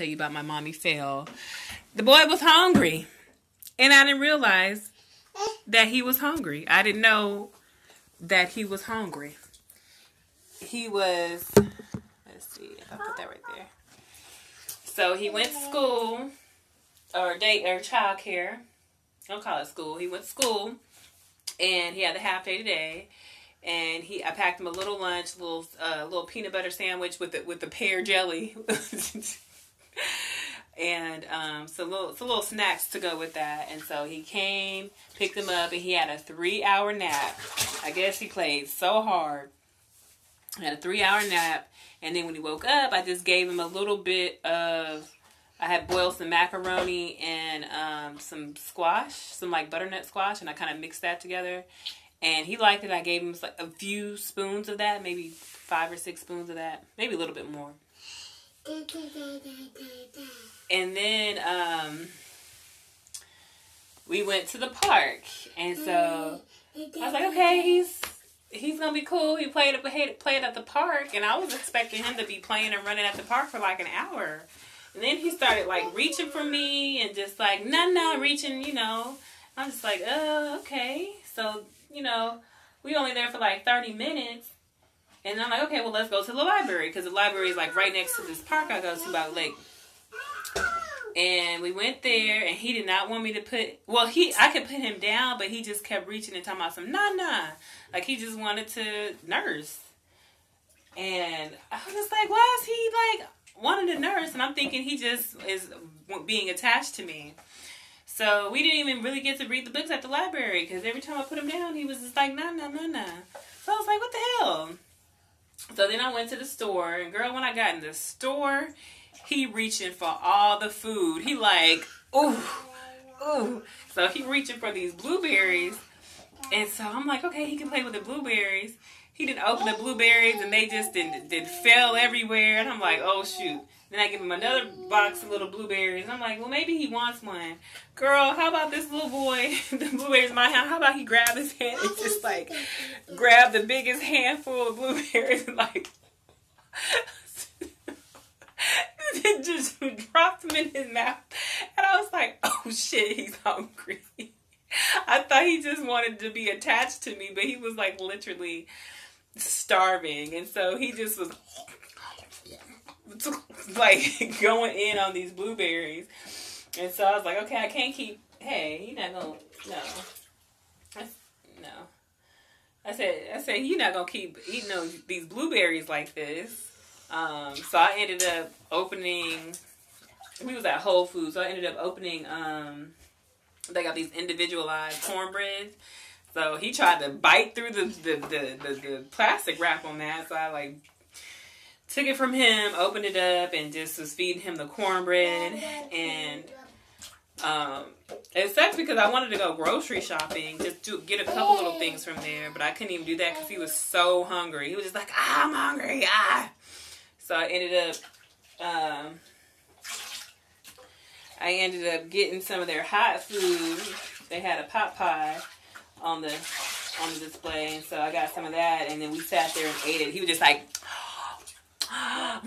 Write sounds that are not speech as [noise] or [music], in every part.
tell you about my mommy fail. The boy was hungry, and I didn't realize that he was hungry. I didn't know that he was hungry. He was. Let's see if I put that right there. So he went to school or day or childcare. Don't call it school. He went to school, and he had a half day today and he I packed him a little lunch, little uh, little peanut butter sandwich with the, with the pear jelly, [laughs] and um, little some little snacks to go with that. And so he came, picked him up, and he had a three hour nap. I guess he played so hard. He Had a three hour nap, and then when he woke up, I just gave him a little bit of. I had boiled some macaroni and um, some squash, some like butternut squash, and I kind of mixed that together and he liked it. I gave him like a few spoons of that, maybe five or six spoons of that, maybe a little bit more. And then um, we went to the park, and so I was like, okay, he's he's gonna be cool. He played played at the park, and I was expecting him to be playing and running at the park for like an hour. And then he started like reaching for me and just like nah nah reaching, you know. I'm just like, oh okay. So you know, we only there for like 30 minutes. And I'm like, okay, well, let's go to the library because the library is like right next to this park I go to by the lake. And we went there, and he did not want me to put. Well, he I could put him down, but he just kept reaching and talking about some nah nah, like he just wanted to nurse. And I was just like, why is he like wanting to nurse? And I'm thinking he just is being attached to me. So we didn't even really get to read the books at the library because every time I put him down, he was just like, nah, nah, nah, nah. So I was like, what the hell? So then I went to the store, and girl, when I got in the store, he reaching for all the food. He like, ooh, ooh. So he reaching for these blueberries, and so I'm like, okay, he can play with the blueberries. He didn't open the blueberries, and they just didn't did fell everywhere. And I'm like, oh shoot. Then I give him another box of little blueberries. And I'm like, well, maybe he wants one. Girl, how about this little boy? [laughs] the blueberries in my hand. How about he grab his hand and just like grab the biggest handful of blueberries and like [laughs] just dropped them in his mouth. And I was like, oh shit, he's hungry. I thought he just wanted to be attached to me, but he was like literally starving. And so he just was [laughs] like going in on these blueberries. And so I was like, okay, I can't keep. Hey, you're not gonna no. I, no. I said, I said, you're not gonna keep eating those, these blueberries like this. Um, so I ended up opening. We was at Whole Foods, so I ended up opening. Um, they got these individualized cornbread. So he tried to bite through the the, the, the, the plastic wrap on that. So I like took it from him, opened it up, and just was feeding him the cornbread. And um, it sucks because I wanted to go grocery shopping just to get a couple little things from there, but I couldn't even do that because he was so hungry. He was just like, ah, I'm hungry, ah. So I ended up, um, I ended up getting some of their hot food. They had a pot pie on the on the display, and so I got some of that, and then we sat there and ate it. He was just like [gasps]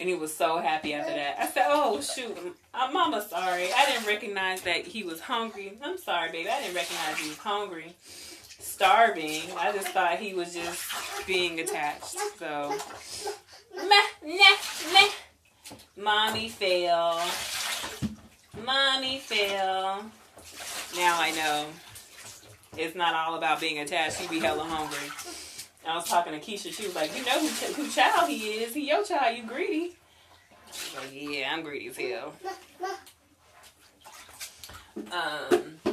and he was so happy after that. I said, "Oh shoot, I'm mama sorry. I didn't recognize that he was hungry. I'm sorry, baby. I didn't recognize he was hungry, starving. I just thought he was just being attached. So, meh, meh, meh. Mommy fail. Mommy fail. Now I know it's not all about being attached. He be hella hungry. I was talking to Keisha. She was like, "You know who, who child he is? He your child. You greedy." like, "Yeah, I'm greedy as hell." [laughs] Um.